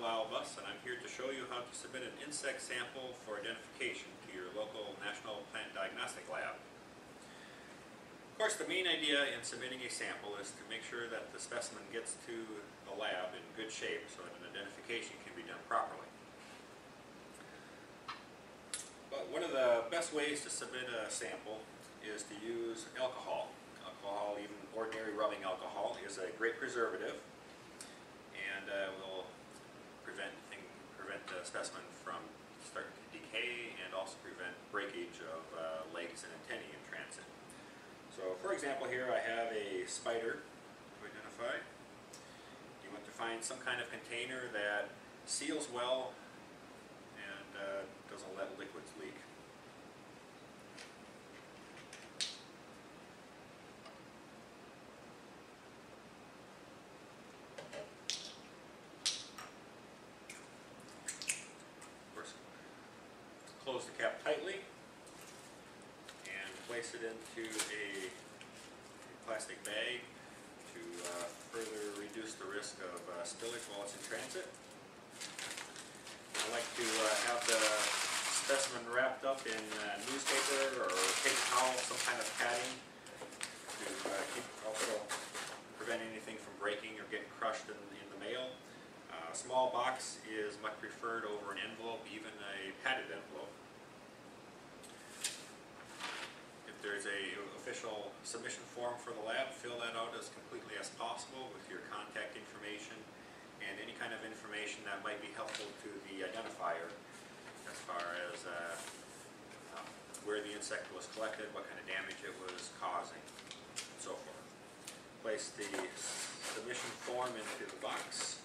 Lalbus, and I'm here to show you how to submit an insect sample for identification to your local National Plant Diagnostic Lab. Of course, the main idea in submitting a sample is to make sure that the specimen gets to the lab in good shape so that an identification can be done properly. But one of the best ways to submit a sample is to use alcohol. Alcohol, even ordinary rubbing alcohol, is a great preservative and uh, will prevent thing, prevent the specimen from decay and also prevent breakage of uh, legs and antennae in transit. So for example here I have a spider to identify. You want to find some kind of container that seals well and uh, doesn't let liquids leak. Of course, close the cap tightly and place it into a plastic bag to uh, further reduce the risk of uh, spillage while it's in transit. I like to uh, have the specimen wrapped up in uh, newspaper or paper towel, some kind of padding to uh, keep, also prevent anything from breaking or getting crushed in, in the mail. Uh, A small box is much preferred over an envelope, even a padded envelope. Official submission form for the lab, fill that out as completely as possible with your contact information and any kind of information that might be helpful to the identifier as far as uh, uh, where the insect was collected, what kind of damage it was causing, and so forth. Place the submission form into the box,